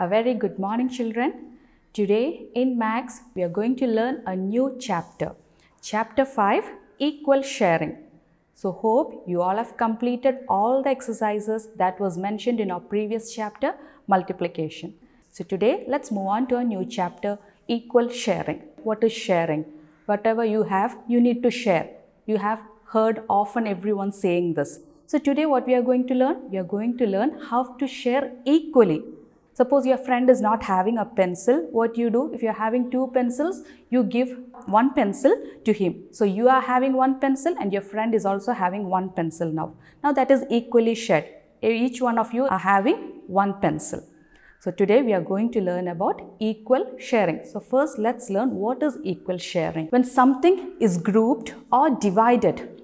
A very good morning, children. Today in Max, we are going to learn a new chapter. Chapter 5 Equal Sharing. So, hope you all have completed all the exercises that was mentioned in our previous chapter, multiplication. So, today let's move on to a new chapter, Equal Sharing. What is sharing? Whatever you have, you need to share. You have heard often everyone saying this. So, today what we are going to learn? We are going to learn how to share equally Suppose your friend is not having a pencil, what you do? If you are having two pencils, you give one pencil to him. So you are having one pencil and your friend is also having one pencil now. Now that is equally shared. Each one of you are having one pencil. So today we are going to learn about equal sharing. So first let's learn what is equal sharing. When something is grouped or divided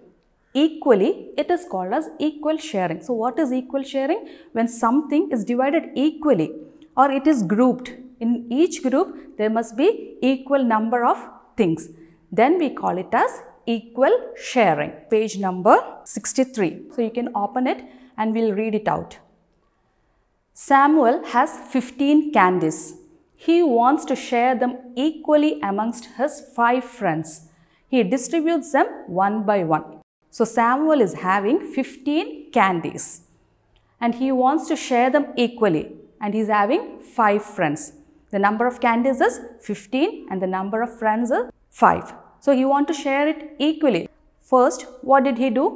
equally, it is called as equal sharing. So what is equal sharing? When something is divided equally or it is grouped. In each group, there must be equal number of things. Then we call it as equal sharing. Page number 63. So you can open it and we'll read it out. Samuel has 15 candies. He wants to share them equally amongst his five friends. He distributes them one by one. So Samuel is having 15 candies and he wants to share them equally and he's having 5 friends. The number of candies is 15 and the number of friends is 5. So he wants to share it equally. First, what did he do?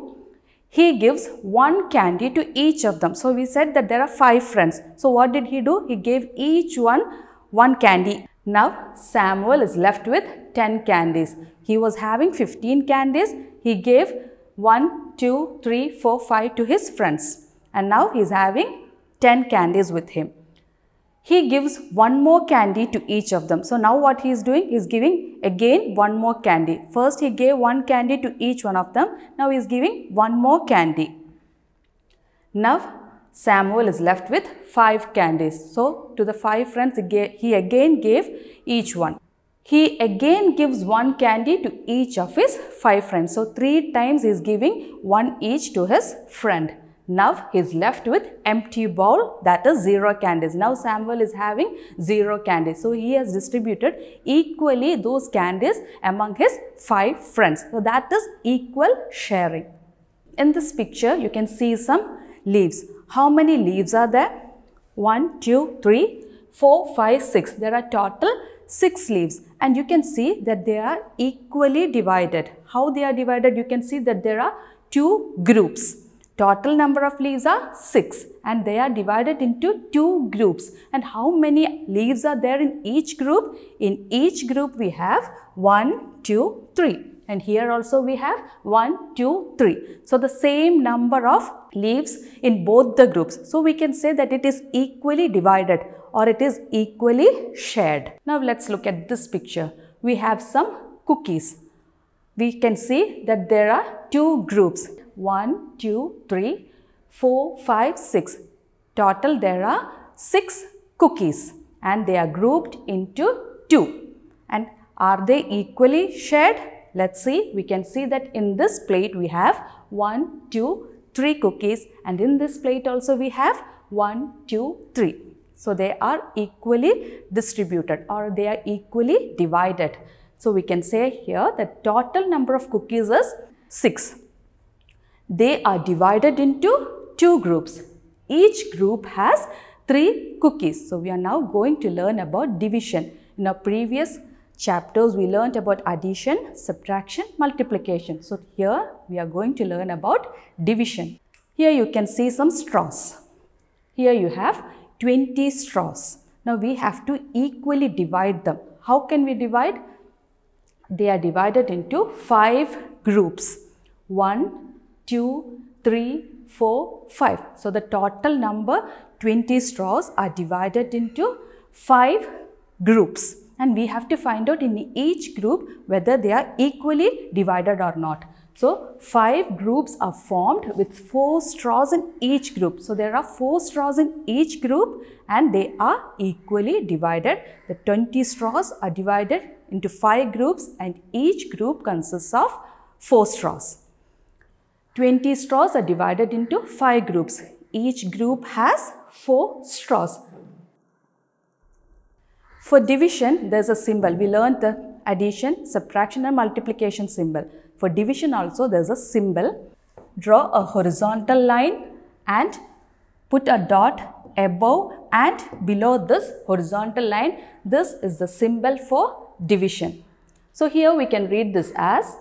He gives one candy to each of them. So we said that there are 5 friends. So what did he do? He gave each one one candy. Now Samuel is left with 10 candies. He was having 15 candies. He gave 1, 2, 3, 4, 5 to his friends. And now he is having 10 candies with him. He gives one more candy to each of them. So now what he is doing? He is giving again one more candy. First he gave one candy to each one of them. Now he is giving one more candy. Now Samuel is left with five candies. So to the five friends he again gave each one. He again gives one candy to each of his five friends. So three times he is giving one each to his friend. Now he is left with empty bowl that is zero candies. Now Samuel is having zero candies. So he has distributed equally those candies among his five friends. So that is equal sharing. In this picture you can see some leaves. How many leaves are there? One, two, three, four, five, six. There are total 6 leaves and you can see that they are equally divided. How they are divided? You can see that there are two groups. Total number of leaves are 6 and they are divided into two groups. And how many leaves are there in each group? In each group we have one, two, three, And here also we have one, two, three. So the same number of leaves in both the groups. So we can say that it is equally divided or it is equally shared. Now let's look at this picture. We have some cookies. We can see that there are two groups 1, 2, 3, 4, 5, 6. Total there are 6 cookies and they are grouped into 2. And are they equally shared? Let's see. We can see that in this plate we have 1, 2, 3 cookies and in this plate also we have one, two, three. So they are equally distributed or they are equally divided. So we can say here the total number of cookies is 6. They are divided into two groups. Each group has three cookies. So we are now going to learn about division. In our previous chapters, we learned about addition, subtraction, multiplication. So here we are going to learn about division. Here you can see some straws. Here you have 20 straws. Now we have to equally divide them. How can we divide? They are divided into five groups. 1, 2, 3, 4, 5. So the total number 20 straws are divided into 5 groups and we have to find out in each group whether they are equally divided or not. So, 5 groups are formed with 4 straws in each group. So, there are 4 straws in each group and they are equally divided. The 20 straws are divided into 5 groups and each group consists of 4 straws. 20 straws are divided into 5 groups. Each group has 4 straws. For division, there's a symbol. We learned the addition, subtraction and multiplication symbol. For division also, there's a symbol. Draw a horizontal line and put a dot above and below this horizontal line. This is the symbol for division. So here we can read this as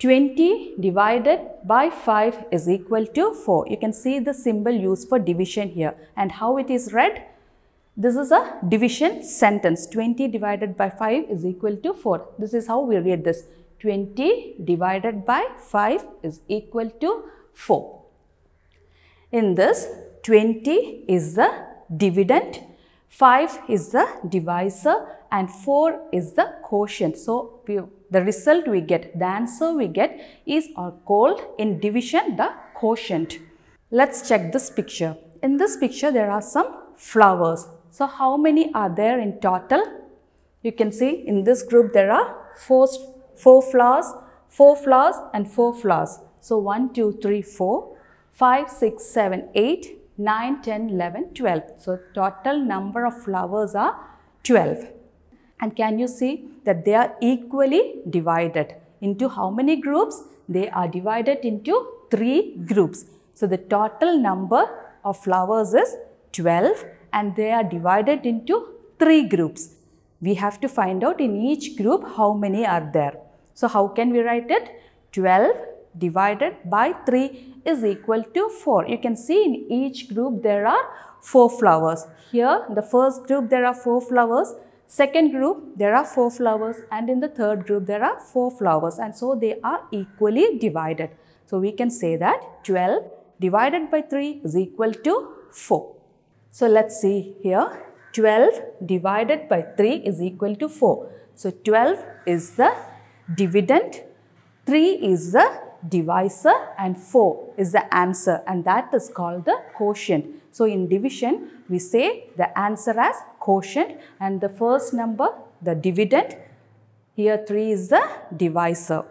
20 divided by 5 is equal to 4. You can see the symbol used for division here and how it is read. This is a division sentence. 20 divided by 5 is equal to 4. This is how we read this. 20 divided by 5 is equal to 4. In this, 20 is the dividend, 5 is the divisor and 4 is the quotient. So, we, the result we get, the answer we get is called in division the quotient. Let's check this picture. In this picture, there are some flowers. So, how many are there in total? You can see in this group there are four, four flowers, four flowers and four flowers. So, 1, 2, 3, 4, 5, 6, 7, 8, 9, 10, 11, 12. So, total number of flowers are 12. And can you see that they are equally divided into how many groups? They are divided into three groups. So, the total number of flowers is 12 and they are divided into three groups. We have to find out in each group how many are there. So, how can we write it? 12 divided by 3 is equal to 4. You can see in each group there are 4 flowers. Here the first group there are 4 flowers, second group there are 4 flowers and in the third group there are 4 flowers and so they are equally divided. So we can say that 12 divided by 3 is equal to 4. So let's see here 12 divided by 3 is equal to 4. So 12 is the dividend, 3 is the divisor and 4 is the answer and that is called the quotient. So in division we say the answer as quotient and the first number the dividend here 3 is the divisor.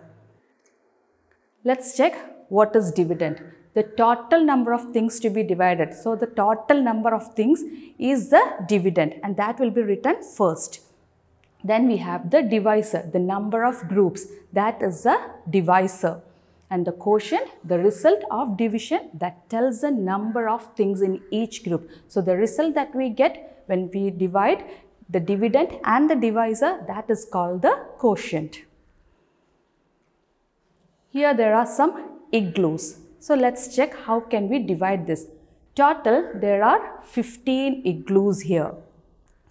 Let's check what is dividend. The total number of things to be divided. So the total number of things is the dividend and that will be written first. Then we have the divisor, the number of groups that is the divisor and the quotient, the result of division that tells the number of things in each group. So, the result that we get when we divide the dividend and the divisor that is called the quotient. Here there are some igloos. So, let's check how can we divide this. Total there are 15 igloos here.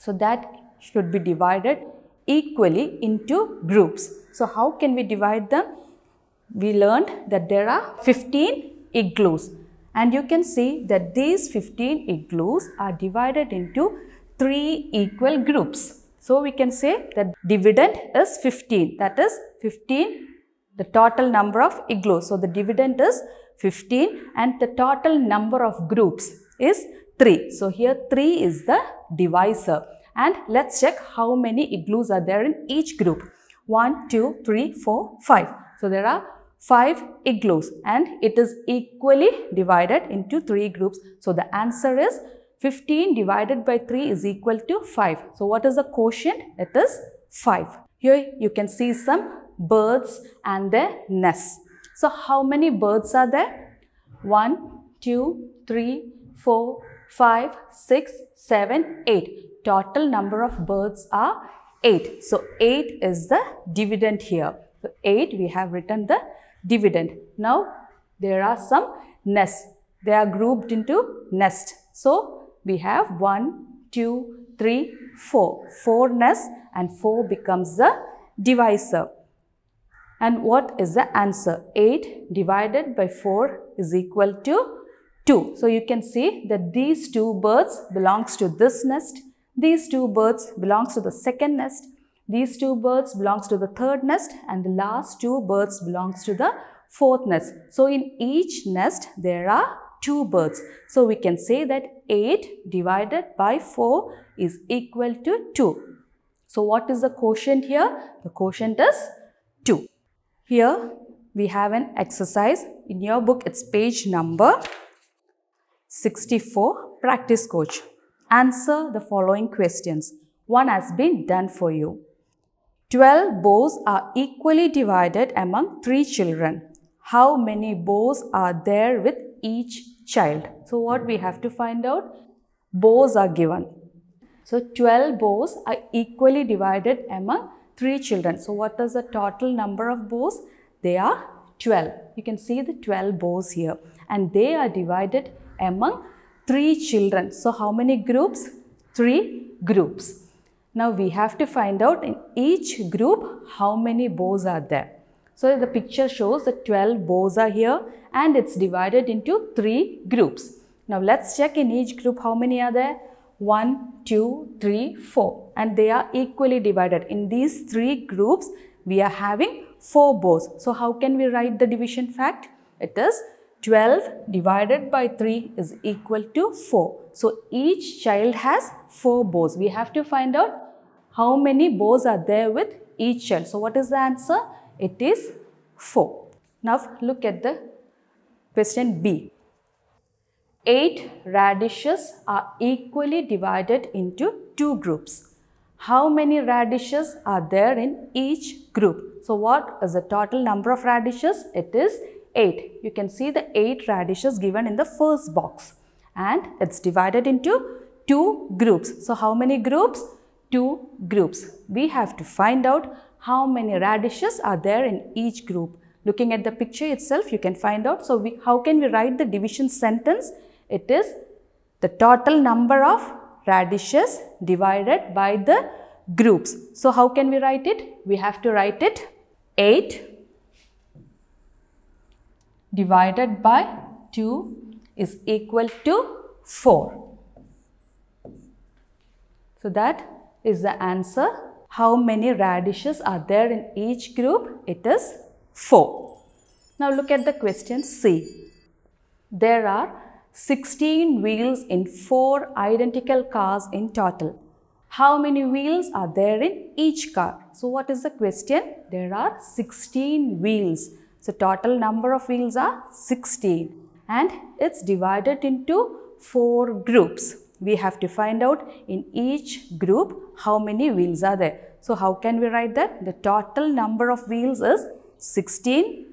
So, that should be divided equally into groups. So, how can we divide them? we learned that there are 15 igloos and you can see that these 15 igloos are divided into three equal groups. So, we can say that dividend is 15 that is 15 the total number of igloos. So, the dividend is 15 and the total number of groups is 3. So, here 3 is the divisor and let's check how many igloos are there in each group. 1, 2, 3, 4, 5. So, there are 5 igloos and it is equally divided into 3 groups. So, the answer is 15 divided by 3 is equal to 5. So, what is the quotient? It is 5. Here you can see some birds and their nests. So, how many birds are there? 1, 2, 3, 4, 5, 6, 7, 8. Total number of birds are 8. So, 8 is the dividend here. So, 8 we have written the dividend. Now, there are some nests. They are grouped into nest. So, we have 1, 2, 3, 4. 4 nests and 4 becomes the divisor. And what is the answer? 8 divided by 4 is equal to 2. So, you can see that these two birds belongs to this nest. These two birds belongs to the second nest these two birds belongs to the third nest and the last two birds belongs to the fourth nest. So in each nest there are two birds. So we can say that 8 divided by 4 is equal to 2. So what is the quotient here? The quotient is 2. Here we have an exercise. In your book it's page number 64 practice coach. Answer the following questions. one has been done for you. 12 bows are equally divided among 3 children. How many bows are there with each child? So what we have to find out? Bows are given. So 12 bows are equally divided among 3 children. So what is the total number of bows? They are 12. You can see the 12 bows here and they are divided among 3 children. So how many groups? 3 groups. Now we have to find out in each group how many bows are there. So the picture shows that 12 bows are here and it's divided into 3 groups. Now let's check in each group how many are there. 1, 2, 3, 4 and they are equally divided. In these 3 groups we are having 4 bows. So how can we write the division fact? It is 12 divided by 3 is equal to 4. So each child has 4 bows. We have to find out how many bows are there with each child. So what is the answer? It is 4. Now look at the question B. 8 radishes are equally divided into 2 groups. How many radishes are there in each group? So what is the total number of radishes? It is 8. You can see the 8 radishes given in the first box and it's divided into 2 groups. So how many groups? 2 groups. We have to find out how many radishes are there in each group. Looking at the picture itself, you can find out. So we, how can we write the division sentence? It is the total number of radishes divided by the groups. So how can we write it? We have to write it 8 divided by 2 is equal to 4. So that is the answer. How many radishes are there in each group? It is 4. Now look at the question C. There are 16 wheels in 4 identical cars in total. How many wheels are there in each car? So what is the question? There are 16 wheels. So total number of wheels are 16 and it's divided into four groups. We have to find out in each group how many wheels are there. So how can we write that? The total number of wheels is 16.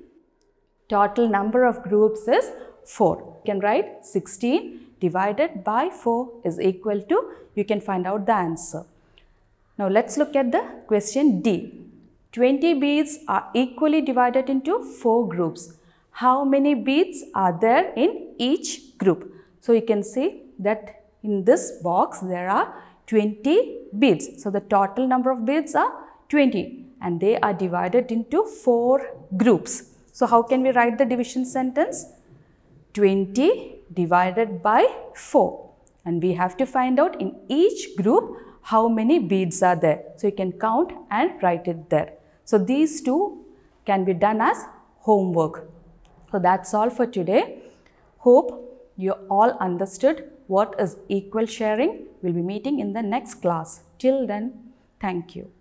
Total number of groups is 4. You can write 16 divided by 4 is equal to, you can find out the answer. Now let's look at the question D. 20 beads are equally divided into 4 groups. How many beads are there in each group? So you can see that in this box there are 20 beads. So the total number of beads are 20 and they are divided into 4 groups. So how can we write the division sentence? 20 divided by 4 and we have to find out in each group how many beads are there. So you can count and write it there. So these two can be done as homework. So that's all for today. Hope you all understood what is equal sharing. We'll be meeting in the next class. Till then, thank you.